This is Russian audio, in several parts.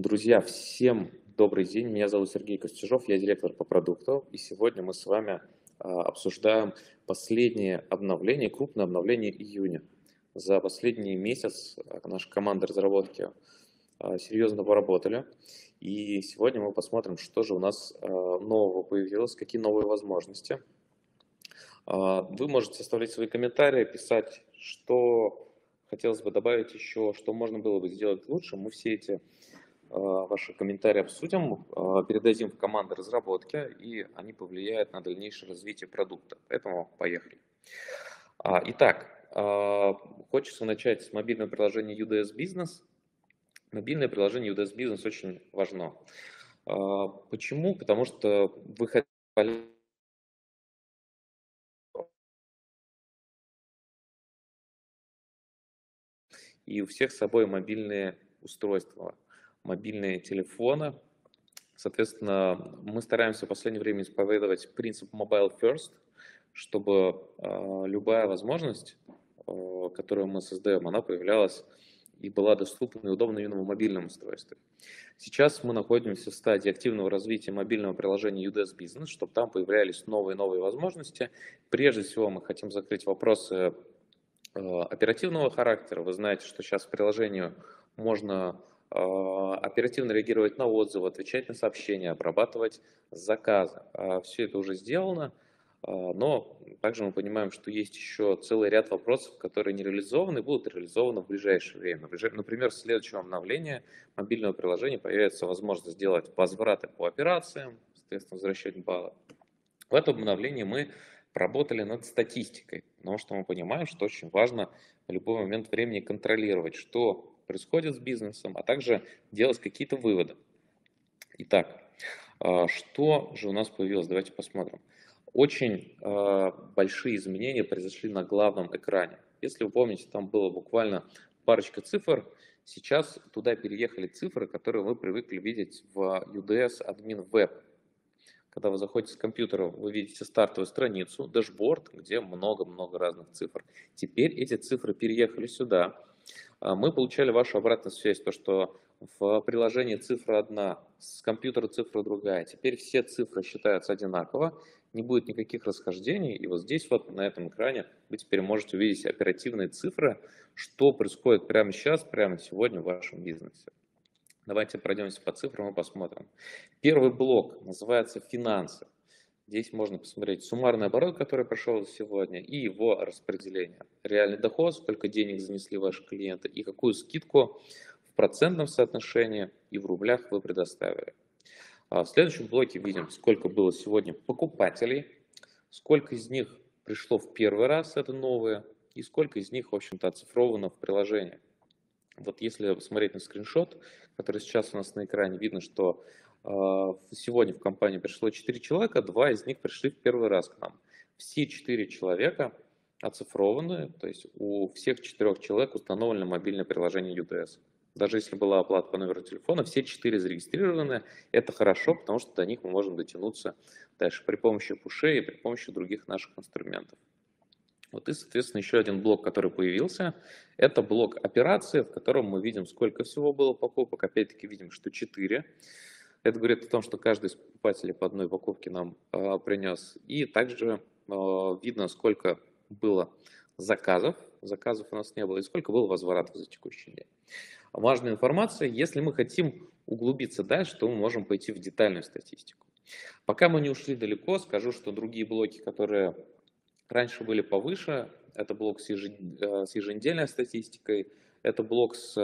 Друзья, всем добрый день. Меня зовут Сергей Костюжов, я директор по продукту. И сегодня мы с вами а, обсуждаем последнее обновление, крупное обновление июня. За последний месяц а, наша команда разработки а, серьезно поработали. И сегодня мы посмотрим, что же у нас нового появилось, какие новые возможности. Вы можете оставлять свои комментарии, писать, что хотелось бы добавить еще, что можно было бы сделать лучше. Мы все эти ваши комментарии обсудим, э, передадим в команды разработки, и они повлияют на дальнейшее развитие продукта. Поэтому поехали. А, итак, э, хочется начать с мобильного приложения UDS Business. Мобильное приложение UDS Business очень важно. Почему? Потому что вы хотите и у всех с собой мобильные устройства мобильные телефоны. Соответственно, мы стараемся в последнее время исповедовать принцип mobile first, чтобы э, любая возможность, э, которую мы создаем, она появлялась и была доступна и удобна именно в мобильном устройстве. Сейчас мы находимся в стадии активного развития мобильного приложения UDS Business, чтобы там появлялись новые и новые возможности. Прежде всего мы хотим закрыть вопросы э, оперативного характера. Вы знаете, что сейчас в приложении можно а, оперативно реагировать на отзывы, отвечать на сообщения, обрабатывать заказы. А, Все это уже сделано, а, но также мы понимаем, что есть еще целый ряд вопросов, которые не реализованы и будут реализованы в ближайшее время. Например, в следующем обновлении мобильного приложения появится возможность сделать возвраты по операциям, соответственно, возвращать баллы. В этом обновлении мы поработали над статистикой, потому что мы понимаем, что очень важно в любой момент времени контролировать, что происходит с бизнесом, а также делать какие-то выводы. Итак, а, что же у нас появилось? Давайте посмотрим. Очень а, большие изменения произошли на главном экране. Если вы помните, там было буквально парочка цифр. Сейчас туда переехали цифры, которые вы привыкли видеть в UDS Admin Web. Когда вы заходите с компьютера, вы видите стартовую страницу, дашборд, где много-много разных цифр. Теперь эти цифры переехали сюда. А, мы получали вашу обратную связь, то, что в приложении цифра одна, с компьютера цифра другая. Теперь все цифры считаются одинаково, не будет никаких расхождений. И вот здесь вот на этом экране вы теперь можете увидеть оперативные цифры, что происходит прямо сейчас, прямо сегодня в вашем бизнесе. Давайте пройдемся по цифрам и посмотрим. Первый блок называется «Финансы». Здесь можно посмотреть суммарный оборот, который прошел сегодня, и его распределение. Реальный доход, сколько денег занесли ваши клиенты, и какую скидку в процентном соотношении и в рублях вы предоставили. А в следующем блоке видим, сколько было сегодня покупателей, сколько из них пришло в первый раз, это новые, и сколько из них, в общем-то, оцифровано в приложении. Вот если посмотреть на скриншот, который сейчас у нас на экране, видно, что сегодня в компанию пришло 4 человека, два из них пришли в первый раз к нам. Все 4 человека оцифрованы, то есть у всех четырех человек установлено мобильное приложение UTS. Даже если была оплата по номеру телефона, все четыре зарегистрированы. Это хорошо, потому что до них мы можем дотянуться дальше при помощи пушей и при помощи других наших инструментов. Вот и, соответственно, еще один блок, который появился, это блок операции, в котором мы видим, сколько всего было покупок. Опять-таки видим, что 4. Это говорит о том, что каждый из покупателей по одной покупке нам э, принес. И также э, видно, сколько было заказов, заказов у нас не было, и сколько было возвратов за текущий день. Важная информация, если мы хотим углубиться дальше, то мы можем пойти в детальную статистику. Пока мы не ушли далеко, скажу, что другие блоки, которые раньше были повыше, это блок с, э, еженедельной статистикой, это блок с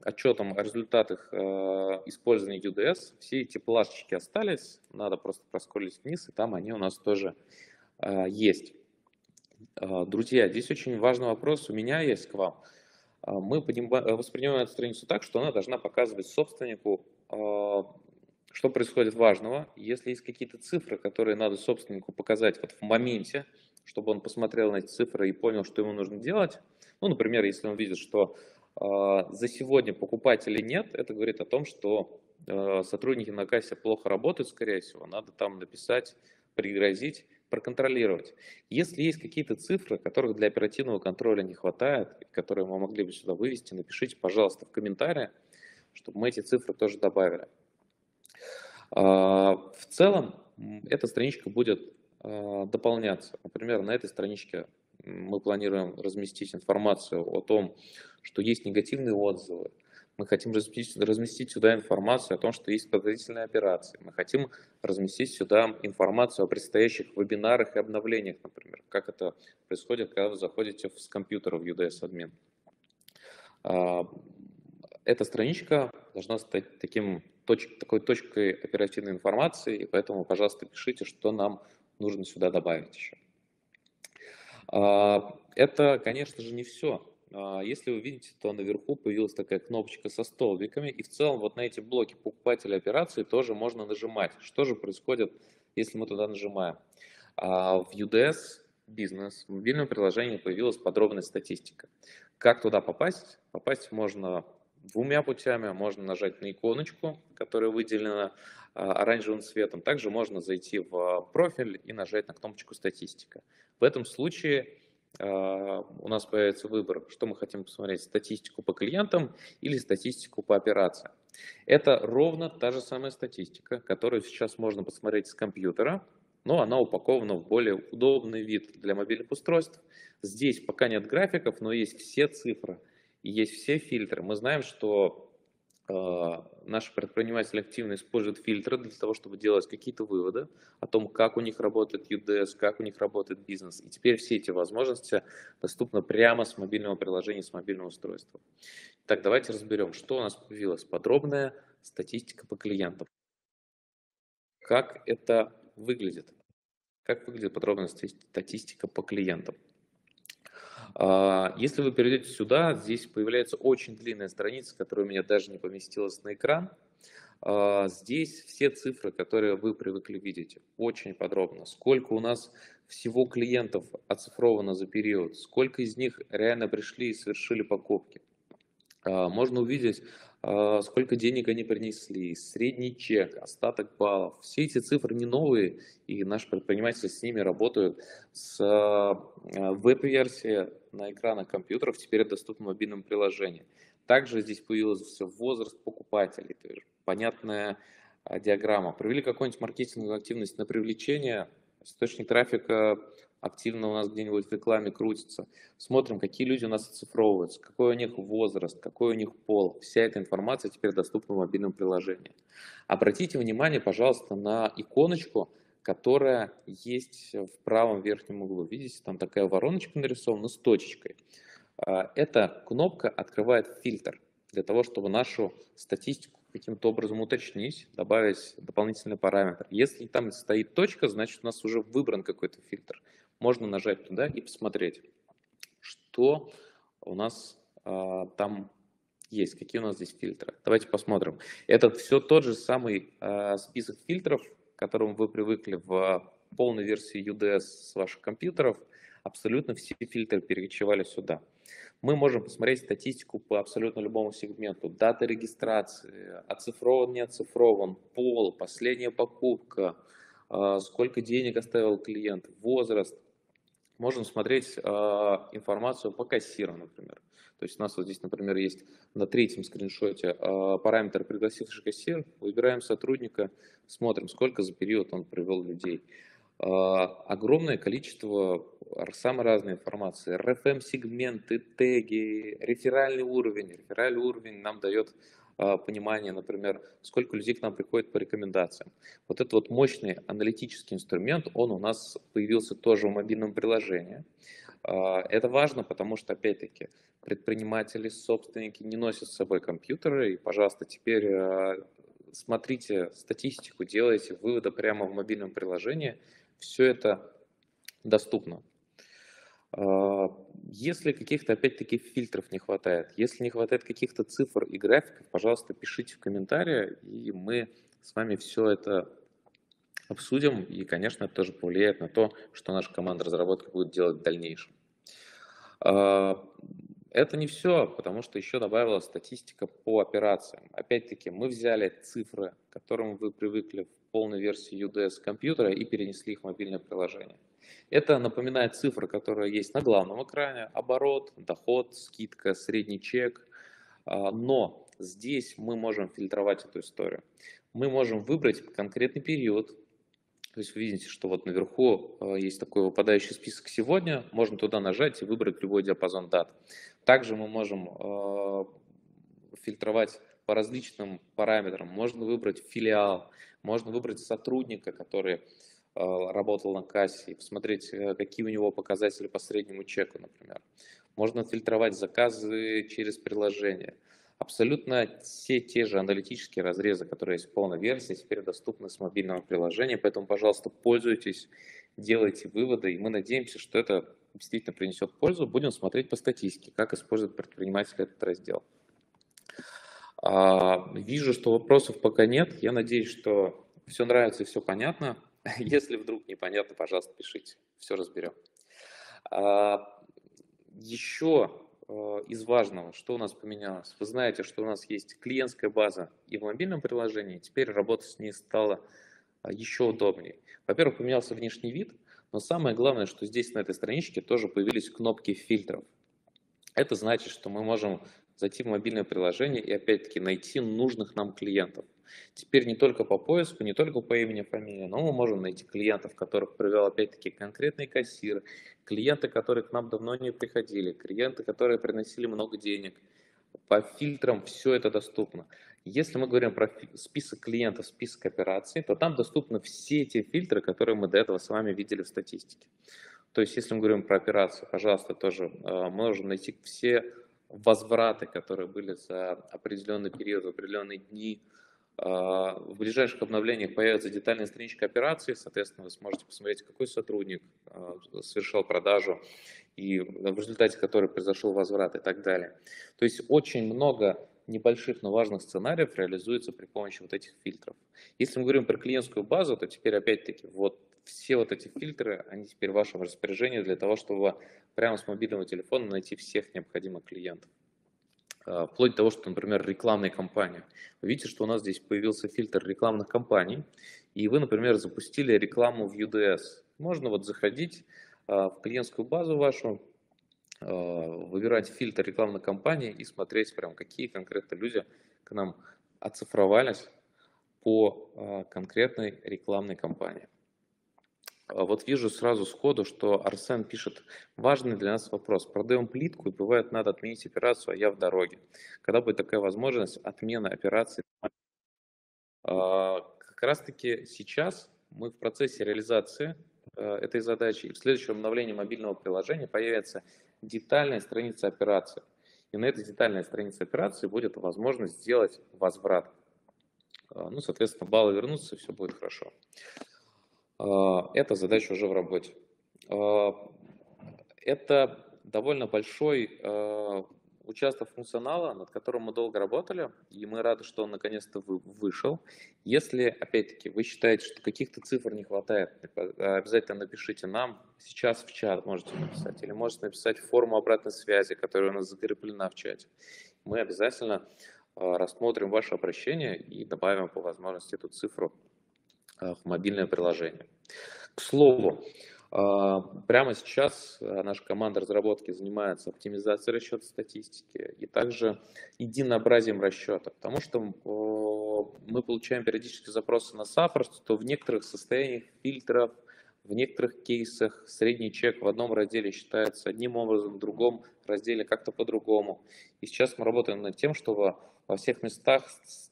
отчетом о результатах э, использования UDS. Все эти плашечки остались, надо просто проскролить вниз, и там они у нас тоже э, есть. Э, друзья, здесь очень важный вопрос у меня есть к вам. Мы воспринимаем эту страницу так, что она должна показывать собственнику, что происходит важного. Если есть какие-то цифры, которые надо собственнику показать вот в моменте, чтобы он посмотрел на эти цифры и понял, что ему нужно делать. Ну, например, если он видит, что за сегодня покупателей нет, это говорит о том, что а, сотрудники на кассе плохо работают, скорее всего, надо там написать, пригрозить, проконтролировать. Если есть какие-то цифры, которых для оперативного контроля не хватает, которые мы могли бы сюда вывести, напишите, пожалуйста, в комментариях, чтобы мы эти цифры тоже добавили. А, в целом, эта страничка будет а, дополняться. Например, на этой страничке мы планируем разместить информацию о том, что есть негативные отзывы, мы хотим разместить, разместить сюда информацию о том, что есть подозрительные операции. Мы хотим разместить сюда информацию о предстоящих вебинарах и обновлениях, например, как это происходит, когда вы заходите с компьютера в UDS админ. А, эта страничка должна стать таким, точ, такой точкой оперативной информации, и поэтому, пожалуйста, пишите, что нам нужно сюда добавить еще. А, это, конечно же, не все. А, если вы видите, то наверху появилась такая кнопочка со столбиками, и в целом вот на эти блоки покупателя операции тоже можно нажимать. Что же происходит, если мы туда нажимаем? А, в UDS бизнес в мобильном приложении появилась подробная статистика. Как туда попасть? Попасть можно двумя путями. Можно нажать на иконочку, которая выделена оранжевым цветом. Также можно зайти в профиль и нажать на кнопочку «Статистика». В этом случае а, у нас появится выбор, что мы хотим посмотреть, статистику по клиентам или статистику по операциям. Это ровно та же самая статистика, которую сейчас можно посмотреть с компьютера, но она упакована в более удобный вид для мобильных устройств. Здесь пока нет графиков, но есть все цифры и есть все фильтры. Мы знаем, что а, наши предприниматели активно используют фильтры для того, чтобы делать какие-то выводы о том, как у них работает UDS, как у них работает бизнес. И теперь все эти возможности доступны прямо с мобильного приложения, с мобильного устройства. Так, давайте разберем, что у нас появилось. Подробная статистика по клиентам. Как это выглядит? Как выглядит подробная статистика по клиентам? А, если вы перейдете сюда, здесь появляется очень длинная страница, которая у меня даже не поместилась на экран. А, здесь все цифры, которые вы привыкли видеть, очень подробно. Сколько у нас всего клиентов оцифровано за период, сколько из них реально пришли и совершили покупки. А, можно увидеть сколько денег они принесли, средний чек, остаток баллов. Все эти цифры не новые, и наши предприниматели с ними работают. С а, веб-версии на экранах компьютеров теперь доступно в мобильном приложении. Также здесь появился возраст покупателей, то есть понятная а, диаграмма. Провели какую-нибудь маркетинговую активность на привлечение, источник трафика активно у нас где-нибудь в рекламе крутится. Смотрим, какие люди у нас оцифровываются, какой у них возраст, какой у них пол. Вся эта информация теперь доступна в мобильном приложении. Обратите внимание, пожалуйста, на иконочку, которая есть в правом верхнем углу. Видите, там такая вороночка нарисована с точечкой. А, эта кнопка открывает фильтр для того, чтобы нашу статистику каким-то образом уточнить, добавить дополнительный параметр. Если там стоит точка, значит у нас уже выбран какой-то фильтр можно нажать туда и посмотреть, что у нас а, там есть, какие у нас здесь фильтры. Давайте посмотрим. Это все тот же самый а, список фильтров, к которому вы привыкли в полной версии UDS с ваших компьютеров. Абсолютно все фильтры перекочевали сюда. Мы можем посмотреть статистику по абсолютно любому сегменту. Дата регистрации, оцифрован, не оцифрован, пол, последняя покупка, а, сколько денег оставил клиент, возраст – можем смотреть э, информацию по кассирам, например. То есть у нас вот здесь, например, есть на третьем скриншоте э, параметр пригласивший кассир. Выбираем сотрудника, смотрим, сколько за период он привел людей. Э, огромное количество самой разной информации. RFM-сегменты, теги, реферальный уровень. Реферальный уровень нам дает понимание, например, сколько людей к нам приходит по рекомендациям. Вот этот вот мощный аналитический инструмент, он у нас появился тоже в мобильном приложении. А, это важно, потому что, опять-таки, предприниматели, собственники не носят с собой компьютеры, и, пожалуйста, теперь а, смотрите статистику, делайте выводы прямо в мобильном приложении. Все это доступно. А, если каких-то, опять-таки, фильтров не хватает, если не хватает каких-то цифр и графиков, пожалуйста, пишите в комментарии, и мы с вами все это обсудим. И, конечно, это тоже повлияет на то, что наша команда разработки будет делать в дальнейшем. А, это не все, потому что еще добавилась статистика по операциям. Опять-таки, мы взяли цифры, к которым вы привыкли в полной версии UDS компьютера и перенесли их в мобильное приложение. Это напоминает цифры, которые есть на главном экране, оборот, доход, скидка, средний чек. А, но здесь мы можем фильтровать эту историю. Мы можем выбрать конкретный период, то есть вы видите, что вот наверху э, есть такой выпадающий список сегодня, можно туда нажать и выбрать любой диапазон дат. Также мы можем э, фильтровать по различным параметрам. Можно выбрать филиал, можно выбрать сотрудника, который э, работал на кассе, и посмотреть, какие у него показатели по среднему чеку, например. Можно фильтровать заказы через приложение. Абсолютно все те же аналитические разрезы, которые есть в полной версии, теперь доступны с мобильного приложения, поэтому, пожалуйста, пользуйтесь, делайте выводы, и мы надеемся, что это действительно принесет пользу. Будем смотреть по статистике, как используют предприниматели этот раздел. А, вижу, что вопросов пока нет. Я надеюсь, что все нравится и все понятно. Если вдруг непонятно, пожалуйста, пишите. Все разберем. А, еще Э, из важного, что у нас поменялось. Вы знаете, что у нас есть клиентская база и в мобильном приложении, теперь работать с ней стало а, еще удобнее. Во-первых, поменялся внешний вид, но самое главное, что здесь на этой страничке тоже появились кнопки фильтров. Это значит, что мы можем зайти в мобильное приложение и опять-таки найти нужных нам клиентов. Теперь не только по поиску, не только по имени, фамилии, но мы можем найти клиентов, которых привел опять-таки конкретный кассир, клиенты, которые к нам давно не приходили, клиенты, которые приносили много денег. По фильтрам все это доступно. Если мы говорим про список клиентов, список операций, то там доступны все эти фильтры, которые мы до этого с вами видели в статистике. То есть, если мы говорим про операции, пожалуйста, тоже э, мы можем найти все возвраты, которые были за определенный период, в определенные дни, а, в ближайших обновлениях появится детальная страничка операции, соответственно, вы сможете посмотреть, какой сотрудник а, совершал продажу и в результате которой произошел возврат и так далее. То есть очень много небольших, но важных сценариев реализуется при помощи вот этих фильтров. Если мы говорим про клиентскую базу, то теперь опять-таки вот все вот эти фильтры, они теперь в вашем распоряжении для того, чтобы прямо с мобильного телефона найти всех необходимых клиентов. А, вплоть до того, что, например, рекламные кампании. Вы видите, что у нас здесь появился фильтр рекламных кампаний, и вы, например, запустили рекламу в UDS. Можно вот заходить а, в клиентскую базу вашу, а, выбирать фильтр рекламной кампании и смотреть, прям, какие конкретно люди к нам оцифровались по конкретной рекламной кампании. А вот вижу сразу сходу, что Арсен пишет, важный для нас вопрос. Продаем плитку и бывает надо отменить операцию, а я в дороге. Когда будет такая возможность отмены операции? А, как раз таки сейчас мы в процессе реализации э, этой задачи. И в следующем обновлении мобильного приложения появится детальная страница операции. И на этой детальной странице операции будет возможность сделать возврат. А, ну, соответственно, баллы вернутся, все будет хорошо. А, эта задача уже в работе. А, это довольно большой а, участок функционала, над которым мы долго работали, и мы рады, что он наконец-то вышел. Если, опять-таки, вы считаете, что каких-то цифр не хватает, обязательно напишите нам, сейчас в чат можете написать, или можете написать форму обратной связи, которая у нас закреплена в чате. Мы обязательно рассмотрим ваше обращение и добавим по возможности эту цифру в мобильное приложение. К слову, э, прямо сейчас э, наша команда разработки занимается оптимизацией расчета статистики и также единообразием расчета, потому что мы получаем периодически запросы на саппорт, то в некоторых состояниях фильтров, в некоторых кейсах средний чек в одном разделе считается одним образом, в другом разделе как-то по-другому. И сейчас мы работаем над тем, чтобы во всех местах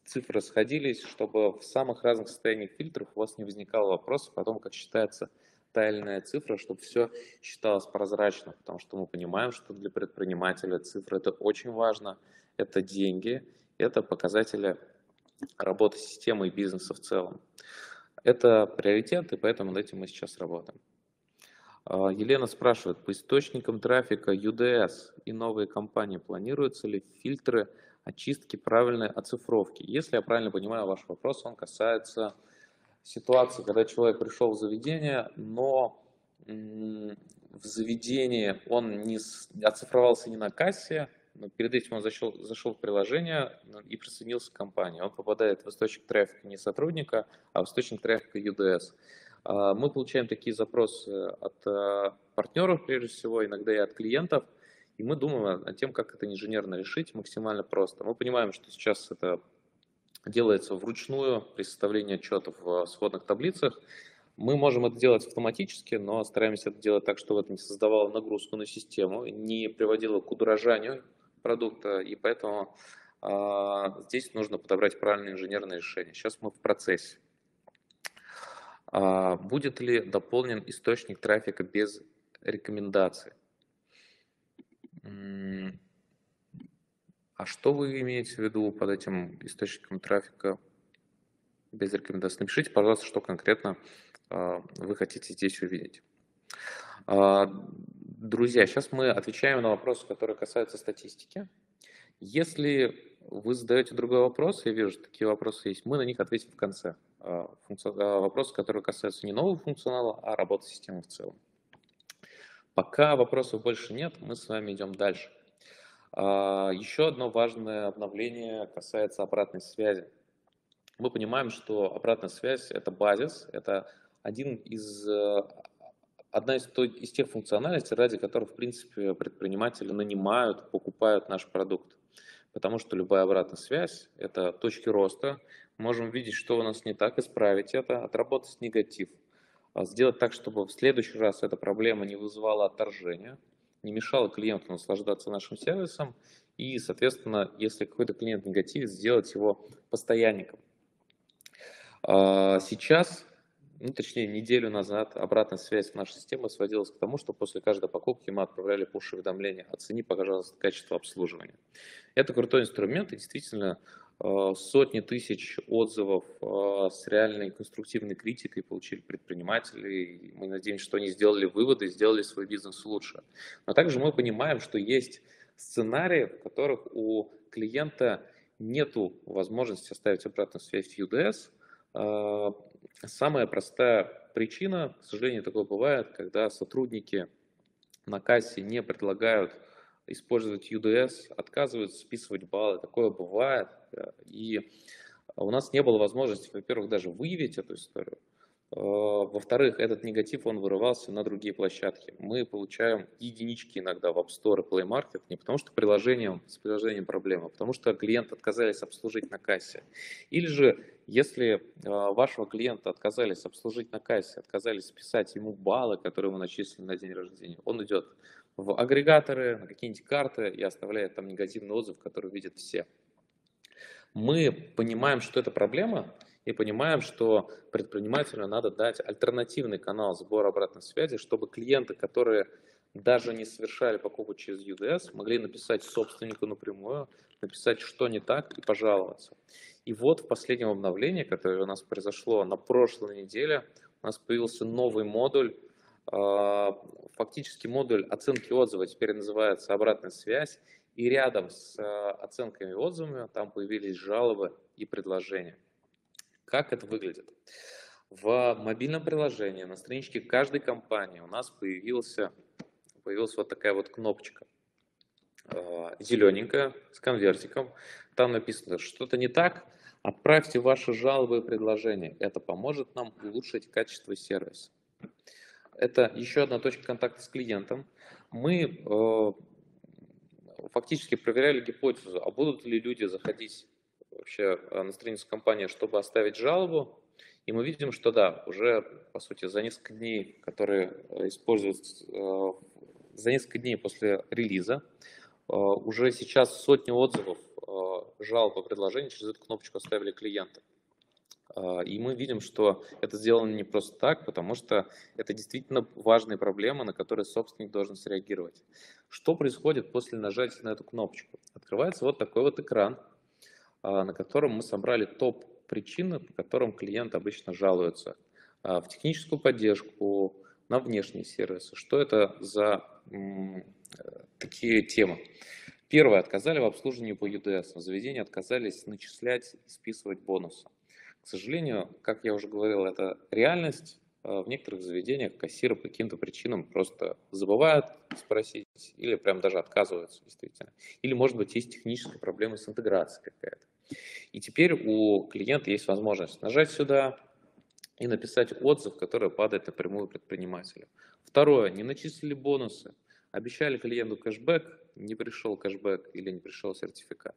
цифры сходились, чтобы в самых разных состояниях фильтров у вас не возникало вопросов о том, как считается тайная цифра, чтобы все считалось прозрачно, потому что мы понимаем, что для предпринимателя цифры это очень важно, это деньги, это показатели работы системы и бизнеса в целом. Это приоритет, и поэтому над этим мы сейчас работаем. А, Елена спрашивает, по источникам трафика UDS и новые компании планируются ли фильтры очистки правильной оцифровки. Если я правильно понимаю ваш вопрос, он касается ситуации, когда человек пришел в заведение, но в заведении он не оцифровался не на кассе, но перед этим он зашел, зашел в приложение ну, и присоединился к компании. Он попадает в источник трафика не сотрудника, а в источник трафика UDS. А, мы получаем такие запросы от а, партнеров, прежде всего, иногда и от клиентов – И мы думаем над тем, как это инженерно решить максимально просто. Мы понимаем, что сейчас это делается вручную при составлении отчетов в сводных таблицах. Мы можем это делать автоматически, но стараемся это делать так, чтобы это не создавало нагрузку на систему, не приводило к удорожанию продукта, и поэтому а, здесь нужно подобрать правильное инженерное решение. Сейчас мы в процессе. А, будет ли дополнен источник трафика без рекомендаций? А что вы имеете в виду под этим источником трафика без рекомендаций? Напишите, пожалуйста, что конкретно а, вы хотите здесь увидеть. А, друзья, сейчас мы отвечаем на вопросы, которые касаются статистики. Если вы задаете другой вопрос, я вижу, что такие вопросы есть, мы на них ответим в конце. А, вопросы, которые касаются не нового функционала, а работы системы в целом. Пока вопросов больше нет, мы с вами идем дальше. А, еще одно важное обновление касается обратной связи. Мы понимаем, что обратная связь – это базис, это один из, э, одна из, той, из тех функциональностей, ради которых, в принципе, предприниматели нанимают, покупают наш продукт. Потому что любая обратная связь – это точки роста. Можем видеть, что у нас не так, исправить это, отработать негатив, сделать так, чтобы в следующий раз эта проблема не вызывала отторжения – не мешало клиенту наслаждаться нашим сервисом и, соответственно, если какой-то клиент негативит, сделать его постоянником. А, сейчас, ну, точнее, неделю назад обратная связь в нашей системе сводилась к тому, что после каждой покупки мы отправляли пуш-уведомления «Оцени, пожалуйста, качество обслуживания». Это крутой инструмент, и действительно сотни тысяч отзывов э, с реальной конструктивной критикой получили предприниматели. Мы надеемся, что они сделали выводы сделали свой бизнес лучше. Но также мы понимаем, что есть сценарии, в которых у клиента нет возможности оставить обратную связь в UDS. Э, самая простая причина, к сожалению, такое бывает, когда сотрудники на кассе не предлагают использовать UDS, отказываются списывать баллы. Такое бывает. И у нас не было возможности, во-первых, даже выявить эту историю. А, во-вторых, этот негатив, он вырывался на другие площадки. Мы получаем единички иногда в App Store и Play Market не потому, что приложением, с приложением проблема, а потому что клиент отказались обслужить на кассе. Или же, если а, вашего клиента отказались обслужить на кассе, отказались списать ему баллы, которые ему начислили на день рождения, он идет в агрегаторы, на какие-нибудь карты и оставляет там негативный отзыв, который видят все. Мы понимаем, что это проблема, и понимаем, что предпринимателю надо дать альтернативный канал сбора обратной связи, чтобы клиенты, которые даже не совершали покупку через UDS, могли написать собственнику напрямую, написать, что не так, и пожаловаться. И вот в последнем обновлении, которое у нас произошло на прошлой неделе, у нас появился новый модуль, а, фактически модуль оценки отзыва теперь называется обратная связь, и рядом с а, оценками и отзывами там появились жалобы и предложения. Как это выглядит? В мобильном приложении на страничке каждой компании у нас появился, появилась вот такая вот кнопочка а, зелененькая с конвертиком. Там написано, что-то не так, отправьте ваши жалобы и предложения. Это поможет нам улучшить качество сервиса. Это еще одна точка контакта с клиентом. Мы э, фактически проверяли гипотезу, а будут ли люди заходить вообще э, на страницу компании, чтобы оставить жалобу. И мы видим, что да, уже, по сути, за несколько дней, которые используются, э, за несколько дней после релиза, уже сейчас сотни отзывов, жалоб по предложению через эту кнопочку оставили клиенты. А, и мы видим, что это сделано не просто так, потому что это действительно важная проблема, на которую собственник должен среагировать. Что происходит после нажатия на эту кнопочку? Открывается вот такой вот экран, а, на котором мы собрали топ причины, по которым клиент обычно жалуется а, в техническую поддержку, на внешние сервисы. Что это за такие темы? Первое. Отказали в обслуживании по UDS. Заведения отказались начислять и списывать бонусы. К сожалению, как я уже говорил, это реальность. А в некоторых заведениях кассиры по каким-то причинам просто забывают спросить или прям даже отказываются действительно. Или, может быть, есть техническая проблема с интеграцией какая-то. И теперь у клиента есть возможность нажать сюда и написать отзыв, который падает напрямую предпринимателю. Второе, не начислили бонусы, обещали клиенту кэшбэк, не пришел кэшбэк или не пришел сертификат.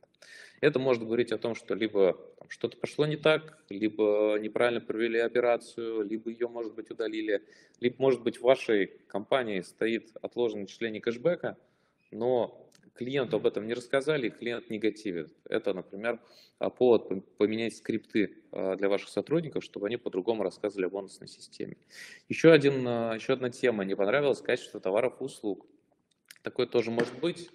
Это может говорить о том, что либо что-то пошло не так, либо неправильно провели операцию, либо ее, может быть, удалили, либо, может быть, в вашей компании стоит отложенное начисление кэшбэка, но клиенту об этом не рассказали, и клиент негативит. Это, например, а, повод поменять скрипты а, для ваших сотрудников, чтобы они по-другому рассказывали о бонусной системе. Еще, один, а, еще одна тема. Не понравилось качество товаров и услуг. Такое тоже может быть.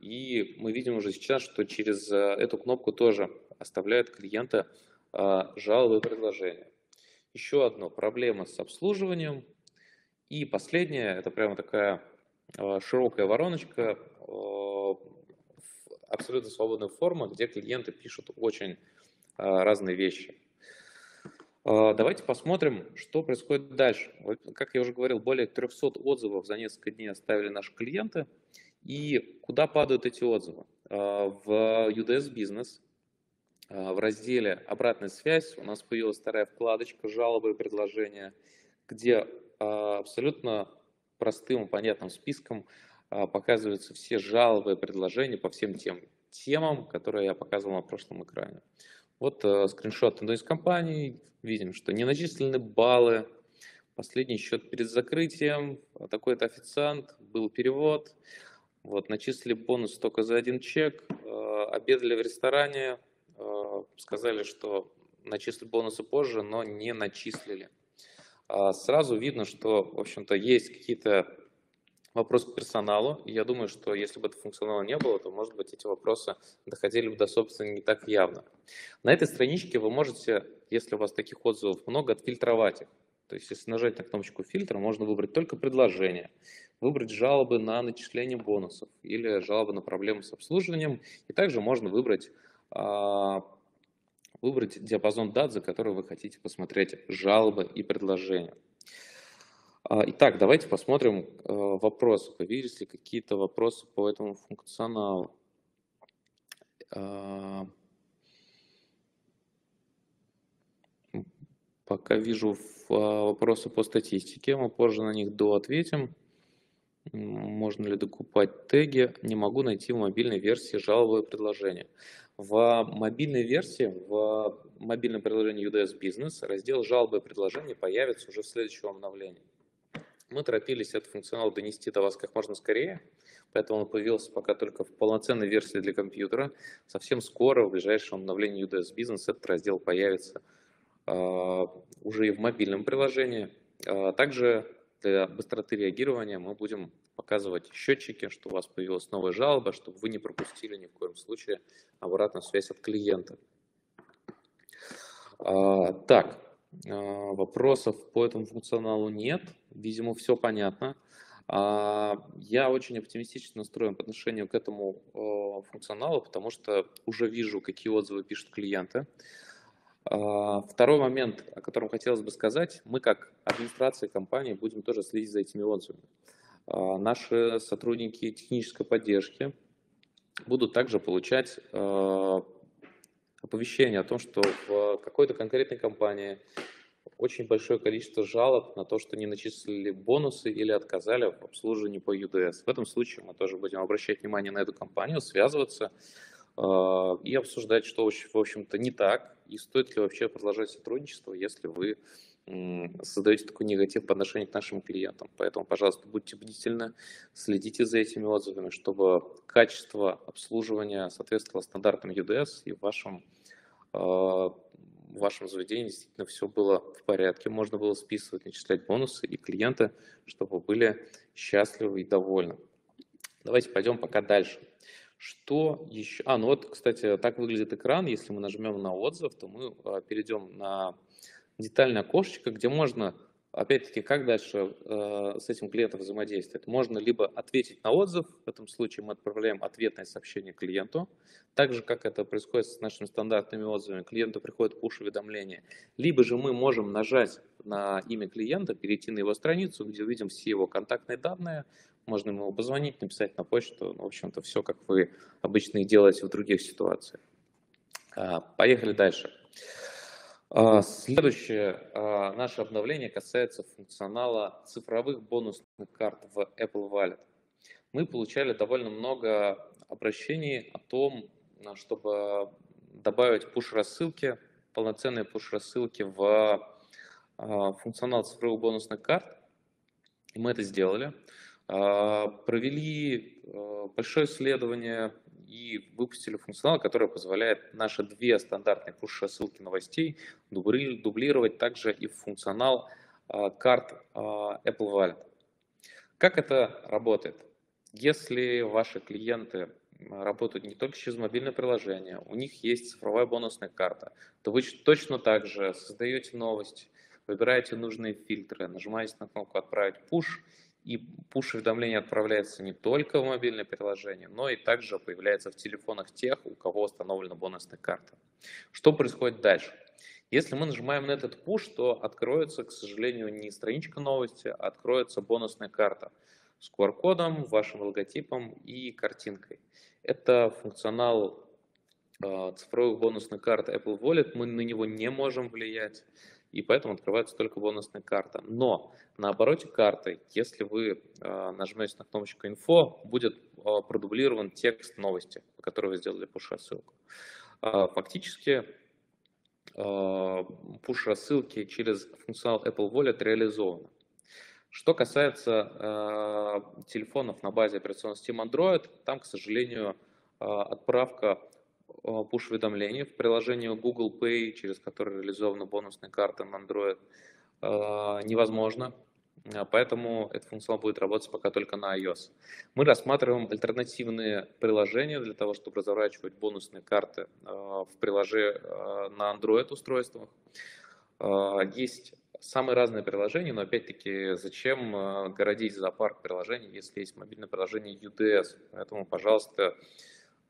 И мы видим уже сейчас, что через эту кнопку тоже оставляют клиента жалобы и предложения. Еще одно, проблема с обслуживанием. И последнее, это прямо такая широкая вороночка, абсолютно свободная форма, где клиенты пишут очень а, разные вещи. А, давайте посмотрим, что происходит дальше. Как я уже говорил, более 300 отзывов за несколько дней оставили наши клиенты. И куда падают эти отзывы? А, в UDS Business, в разделе «Обратная связь» у нас появилась вторая вкладочка «Жалобы и предложения», где абсолютно простым и понятным списком а, показываются все жалобы и предложения по всем тем темам, которые я показывал на прошлом экране. Вот э, скриншот одной из компаний. Видим, что не начислены баллы. Последний счет перед закрытием. Такой-то официант. Был перевод. Вот, начислили бонус только за один чек. Э, обедали в ресторане. Э, сказали, что начислят бонусы позже, но не начислили. А сразу видно, что, в общем-то, есть какие-то вопрос к персоналу. я думаю, что если бы этого функционала не было, то, может быть, эти вопросы доходили бы до собственника не так явно. На этой страничке вы можете, если у вас таких отзывов много, отфильтровать их. То есть, если нажать на кнопочку фильтра, можно выбрать только предложения, выбрать жалобы на начисление бонусов или жалобы на проблемы с обслуживанием. И также можно выбрать, а, выбрать диапазон дат, за который вы хотите посмотреть жалобы и предложения. А, итак, давайте посмотрим э, вопросы. Появились ли какие-то вопросы по этому функционалу? А, пока вижу а, вопросы по статистике, мы позже на них доответим. Можно ли докупать теги? Не могу найти в мобильной версии жалобы и предложения. В мобильной версии, в мобильном приложении UDS Business раздел жалобы и предложения появится уже в следующем обновлении. Мы торопились этот функционал донести до вас как можно скорее, поэтому он появился пока только в полноценной версии для компьютера. Совсем скоро, в ближайшем обновлении UDS Business, этот раздел появится э, уже и в мобильном приложении. Э, также для быстроты реагирования мы будем показывать счетчики, что у вас появилась новая жалоба, чтобы вы не пропустили ни в коем случае обратную связь от клиента. Э, так, а, вопросов по этому функционалу нет. Видимо, все понятно. А, я очень оптимистично настроен по отношению к этому функционалу, потому что уже вижу, какие отзывы пишут клиенты. А, второй момент, о котором хотелось бы сказать, мы как администрация компании будем тоже следить за этими отзывами. Наши сотрудники технической поддержки будут также получать оповещение о том, что в какой-то конкретной компании очень большое количество жалоб на то, что не начислили бонусы или отказали в обслуживании по UDS. В этом случае мы тоже будем обращать внимание на эту компанию, связываться э, и обсуждать, что, в общем-то, не так, и стоит ли вообще продолжать сотрудничество, если вы создаете такой негатив по отношению к нашим клиентам. Поэтому, пожалуйста, будьте бдительны, следите за этими отзывами, чтобы качество обслуживания соответствовало стандартам UDS и в вашем, э, в вашем заведении действительно все было в порядке. Можно было списывать, начислять бонусы, и клиенты, чтобы были счастливы и довольны. Давайте пойдем пока дальше. Что еще? А, ну вот, кстати, так выглядит экран. Если мы нажмем на отзыв, то мы э, перейдем на детальное окошечко, где можно, опять-таки, как дальше э, с этим клиентом взаимодействовать. Можно либо ответить на отзыв, в этом случае мы отправляем ответное сообщение клиенту, так же, как это происходит с нашими стандартными отзывами, клиенту приходит push-уведомление. Либо же мы можем нажать на имя клиента, перейти на его страницу, где увидим все его контактные данные, можно ему позвонить, написать на почту, ну, в общем-то, все, как вы обычно и делаете в других ситуациях. А, поехали дальше. А, следующее а, наше обновление касается функционала цифровых бонусных карт в Apple Wallet. мы получали довольно много обращений о том, чтобы добавить push-рассылки, полноценные push-рассылки в а, функционал цифровых бонусных карт. И мы это сделали. А, провели а, большое исследование и выпустили функционал, который позволяет наши две стандартные push-рассылки новостей дублировать также и в функционал карт Apple Wallet. Как это работает? Если ваши клиенты работают не только через мобильное приложение, у них есть цифровая бонусная карта, то вы точно так же создаете новость, выбираете нужные фильтры, нажимаете на кнопку «Отправить push», и push-уведомление отправляется не только в мобильное приложение, но и также появляется в телефонах тех, у кого установлена бонусная карта. Что происходит дальше? Если мы нажимаем на этот push, то откроется, к сожалению, не страничка новости, а откроется бонусная карта с QR-кодом, вашим логотипом и картинкой. Это функционал э, цифровых бонусных карт Apple Wallet, мы на него не можем влиять, и поэтому открывается только бонусная карта. Но на обороте карты, если вы э, нажмете на кнопочку «Info», будет э, продублирован текст новости, по которой вы сделали push-рассылку. Фактически push-рассылки через функционал Apple Wallet реализованы. Что касается э, телефонов на базе операционной системы Android, там, к сожалению, э, отправка push-уведомлений в приложение Google Pay, через которое реализованы бонусные карты на Android, э, невозможно. Э, поэтому этот функционал будет работать пока только на iOS. Мы рассматриваем альтернативные приложения для того, чтобы разворачивать бонусные карты э, в приложении на Android устройствах. Есть Самые разные приложения, но опять-таки зачем э, городить зоопарк приложений, если есть мобильное приложение UDS. Поэтому, пожалуйста, э,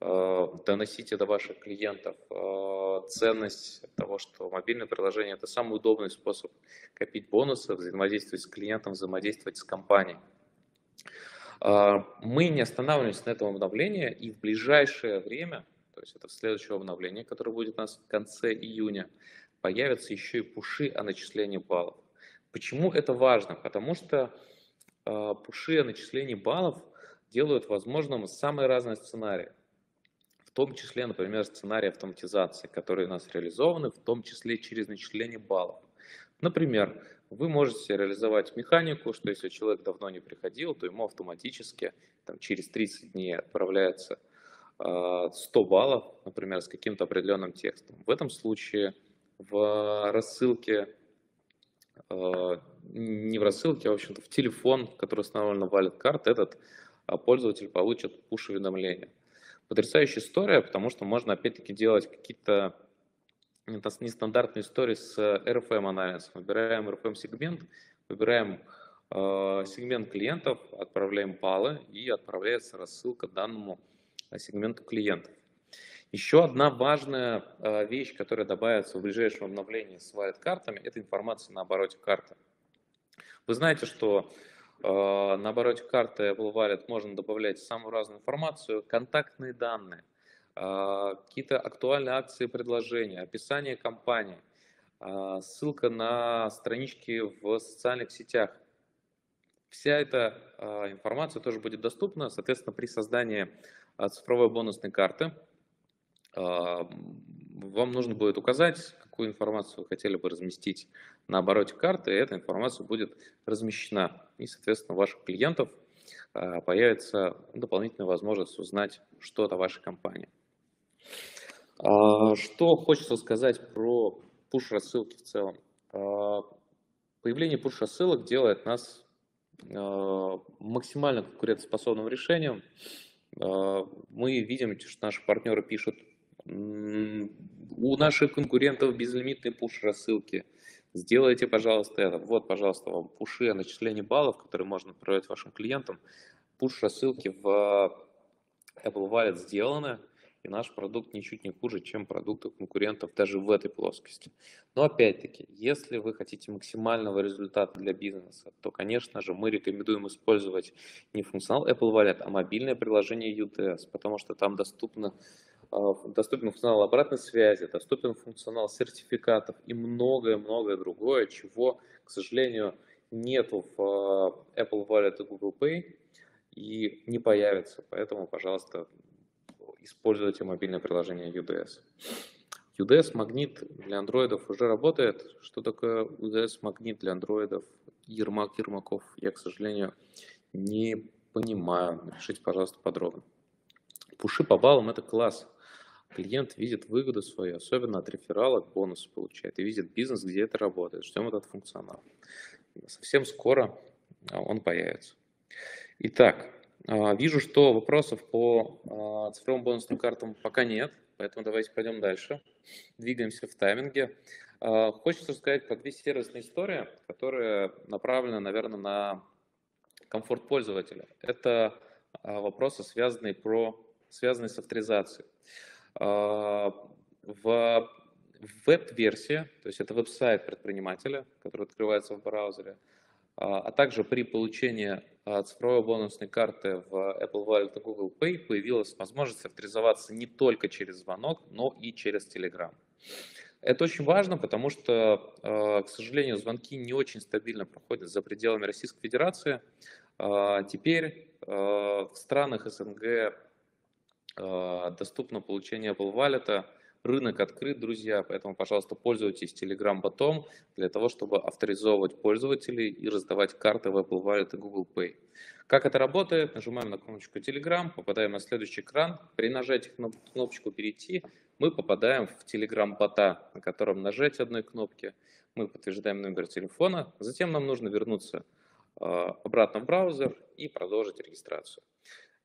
доносите до ваших клиентов э, ценность того, что мобильное приложение – это самый удобный способ копить бонусы, взаимодействовать с клиентом, взаимодействовать с компанией. Мы не останавливаемся на этом обновлении, и в ближайшее время, то есть это следующее обновление, которое будет у нас в конце июня, появятся еще и пуши о начислении баллов. Почему это важно? Потому что э, пуши о начислении баллов делают возможным самые разные сценарии. Том числе, например, сценарий автоматизации, которые у нас реализованы, в том числе через начисление баллов. Например, вы можете реализовать механику, что если человек давно не приходил, то ему автоматически там, через 30 дней отправляется э, 100 баллов, например, с каким-то определенным текстом. В этом случае в рассылке, э, не в рассылке, а, в общем-то, в телефон, который установлен на валет карт, этот а, пользователь получит push-уведомления. Потрясающая история, потому что можно опять-таки делать какие-то нестандартные истории с RFM-анализом. Выбираем RFM-сегмент, выбираем э, сегмент клиентов, отправляем баллы и отправляется рассылка данному сегменту клиентов. Еще одна важная э, вещь, которая добавится в ближайшем обновлении с wallet-картами, это информация на обороте карты. Вы знаете, что э, на обороте карты Apple Wallet можно добавлять самую разную информацию, контактные данные, э, какие-то актуальные акции и предложения, описание компании, ссылка на странички в социальных сетях. Вся эта информация тоже будет доступна, соответственно, при создании цифровой бонусной карты – а, вам нужно будет указать, какую информацию вы хотели бы разместить на обороте карты, эта информация будет размещена. И, соответственно, у ваших клиентов а, появится дополнительная возможность узнать что-то о вашей компании. А, что хочется сказать про push-рассылки в целом? Появление push-рассылок делает нас максимально конкурентоспособным решением. Мы видим, что наши партнеры пишут у наших конкурентов безлимитные пуш-рассылки. Сделайте, пожалуйста, это. Вот, пожалуйста, вам пуши о начислении баллов, которые можно отправить вашим клиентам. Пуш-рассылки в Apple Wallet сделаны, и наш продукт ничуть не хуже, чем продукты конкурентов даже в этой плоскости. Но опять-таки, если вы хотите максимального результата для бизнеса, то, конечно же, мы рекомендуем использовать не функционал Apple Wallet, а мобильное приложение UTS, потому что там доступно доступен функционал обратной связи, доступен функционал сертификатов и многое-многое другое, чего, к сожалению, нету в а, Apple Wallet и Google Pay. и не появится. Поэтому, пожалуйста, используйте мобильное приложение UDS. UDS магнит для андроидов уже работает. Что такое UDS магнит для андроидов? Ермак Ермаков, я, к сожалению, не понимаю. Напишите, пожалуйста, подробно. Пуши по баллам – это класс. Клиент видит выгоду свою, особенно от рефералок бонусы получает, и видит бизнес, где это работает. Ждем этот функционал. Совсем скоро а, он появится. Итак, а, вижу, что вопросов по а, цифровым бонусным картам пока нет, поэтому давайте пойдем дальше. Двигаемся в тайминге. Хочется рассказать про две сервисные истории, которые направлены, наверное, на комфорт пользователя. Это вопросы, связанные, про, связанные с авторизацией. В веб-версии, то есть это веб-сайт предпринимателя, который открывается в браузере, а также при получении цифровой бонусной карты в Apple Wallet и Google Pay появилась возможность авторизоваться не только через звонок, но и через Telegram. Это очень важно, потому что, к сожалению, звонки не очень стабильно проходят за пределами Российской Федерации. Теперь в странах СНГ доступно получение Apple Wallet. Рынок открыт, друзья, поэтому, пожалуйста, пользуйтесь Telegram-ботом для того, чтобы авторизовывать пользователей и раздавать карты в Apple Wallet и Google Pay. Как это работает? Нажимаем на кнопочку Telegram, попадаем на следующий экран. При нажатии на кнопочку «Перейти» мы попадаем в Telegram-бота, на котором нажать одной кнопки. Мы подтверждаем номер телефона. Затем нам нужно вернуться э, обратно в браузер и продолжить регистрацию.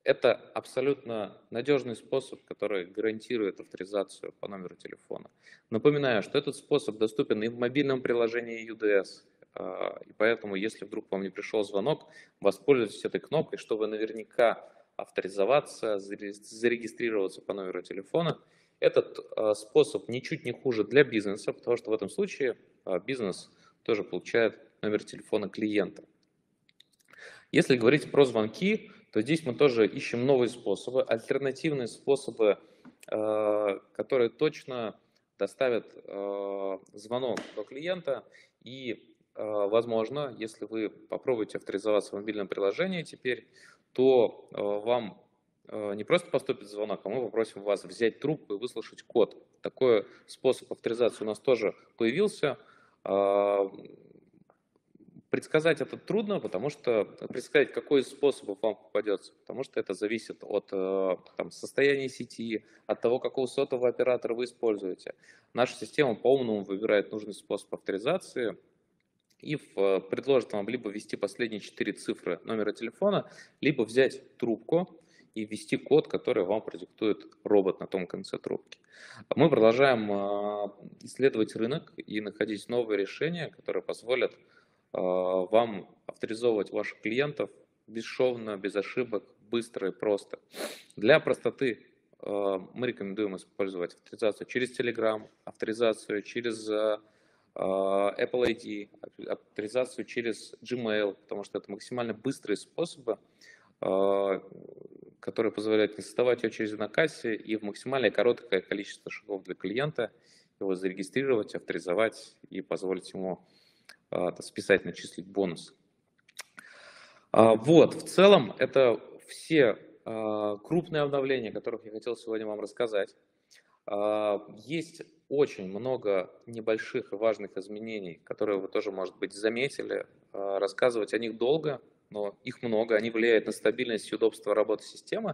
Это абсолютно надежный способ, который гарантирует авторизацию по номеру телефона. Напоминаю, что этот способ доступен и в мобильном приложении UDS. А, и поэтому, если вдруг вам не пришел звонок, воспользуйтесь этой кнопкой, чтобы наверняка авторизоваться, зарегистрироваться по номеру телефона. Этот а, способ ничуть не хуже для бизнеса, потому что в этом случае а, бизнес тоже получает номер телефона клиента. Если говорить про звонки, то здесь мы тоже ищем новые способы, альтернативные способы, э, которые точно доставят э, звонок до клиента и, э, возможно, если вы попробуете авторизоваться в мобильном приложении теперь, то вам не просто поступит звонок, а мы попросим вас взять трубку и выслушать код. Такой способ авторизации у нас тоже появился. Предсказать это трудно, потому что предсказать, какой из способов вам попадется, потому что это зависит от э, там, состояния сети, от того, какого сотового оператора вы используете. Наша система по-умному выбирает нужный способ авторизации и э, предложит вам либо ввести последние четыре цифры номера телефона, либо взять трубку и ввести код, который вам продиктует робот на том конце трубки. Мы продолжаем э, исследовать рынок и находить новые решения, которые позволят вам авторизовывать ваших клиентов бесшовно, без ошибок, быстро и просто. Для простоты а, мы рекомендуем использовать авторизацию через Telegram, авторизацию через а, Apple ID, авторизацию через Gmail, потому что это максимально быстрые способы, которые позволяют не создавать очереди на кассе и в максимально короткое количество шагов для клиента его зарегистрировать, авторизовать и позволить ему списать, начислить бонус. А, вот, в целом это все а, крупные обновления, о которых я хотел сегодня вам рассказать. Есть очень много небольших и важных изменений, которые вы тоже, может быть, заметили. Рассказывать о них долго, но их много, они влияют на стабильность и удобство работы системы.